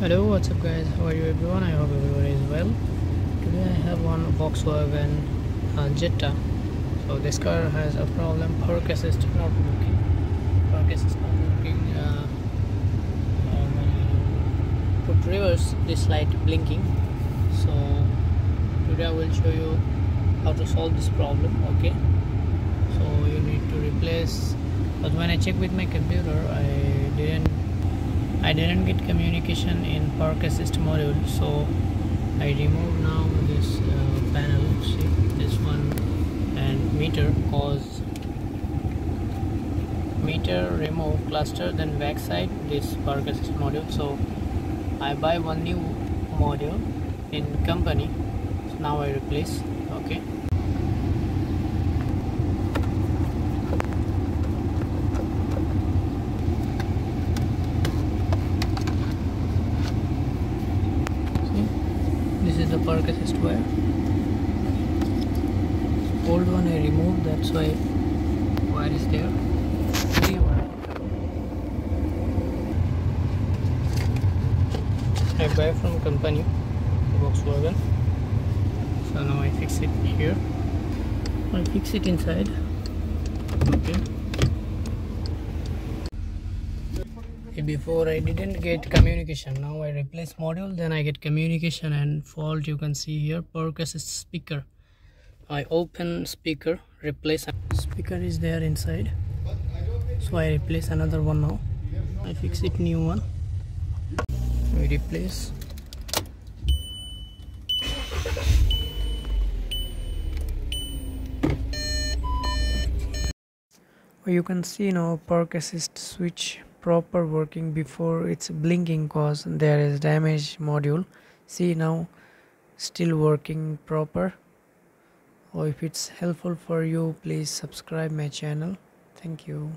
hello what's up guys? How are you everyone? I hope everyone is well. Today i have one volkswagen uh, jetta. So this car has a problem. Park assist not working. Park assist not working uh, um, put reverse this light blinking. So today i will show you how to solve this problem okay? So you need to replace but when i check with my computer i didn't I didn't get communication in park assist module so I remove now this uh, panel see this one and meter cause meter remove cluster then backside this park assist module. So I buy one new module in company. So now I replace okay this is the assist wire old one I removed that's why wire is there. I buy from company Volkswagen. So now I fix it here. I fix it inside. Okay before I didn't get communication now I replace module then I get communication and fault you can see here assist speaker. I open speaker replace speaker is there inside. So I replace another one now. I fix it new one. We replace. You can see now park assist switch proper working before it's blinking cause. There is damage module. See now still working proper. Or if it's helpful for you please subscribe my channel. Thank you